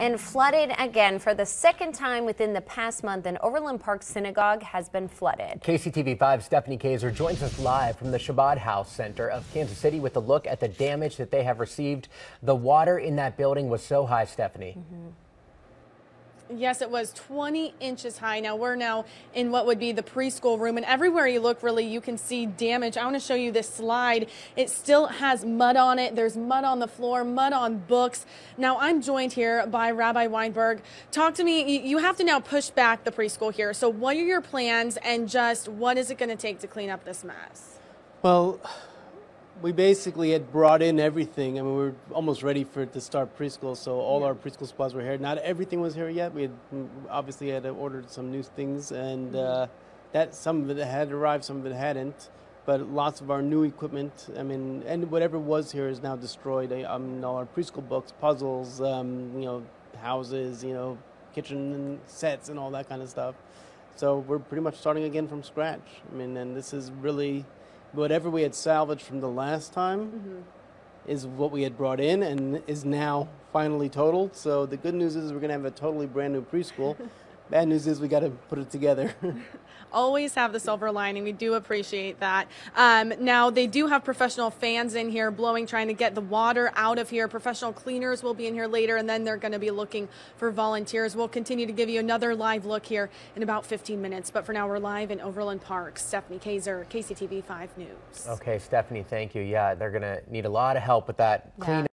and flooded again for the second time within the past month. And Overland Park Synagogue has been flooded. KCTV5 Stephanie Kayser joins us live from the Chabad House Center of Kansas City with a look at the damage that they have received. The water in that building was so high, Stephanie. Mm -hmm. Yes, it was 20 inches high. Now we're now in what would be the preschool room, and everywhere you look, really, you can see damage. I want to show you this slide. It still has mud on it. There's mud on the floor, mud on books. Now I'm joined here by Rabbi Weinberg. Talk to me. You have to now push back the preschool here. So, what are your plans, and just what is it going to take to clean up this mess? Well, we basically had brought in everything. I mean, we were almost ready for it to start preschool, so all yeah. our preschool supplies were here. Not everything was here yet. We had obviously had ordered some new things, and mm-hmm. uh, that some of it had arrived, some of it hadn't. But lots of our new equipment, I mean, and whatever was here is now destroyed. Um, all our preschool books, puzzles, um, you know, houses, you know, kitchen sets, and all that kind of stuff. So we're pretty much starting again from scratch. I mean, and this is really whatever we had salvaged from the last time mm-hmm. is what we had brought in and is now finally totaled. So the good news is we're going to have a totally brand new preschool. Bad news is we got to put it together. Always have the silver lining. We do appreciate that. Um, now, they do have professional fans in here blowing, trying to get the water out of here. Professional cleaners will be in here later, and then they're going to be looking for volunteers. We'll continue to give you another live look here in about 15 minutes. But for now, we're live in Overland Park. Stephanie Kayser, KCTV 5 News. Okay, Stephanie, thank you. Yeah, they're going to need a lot of help with that yeah. clean.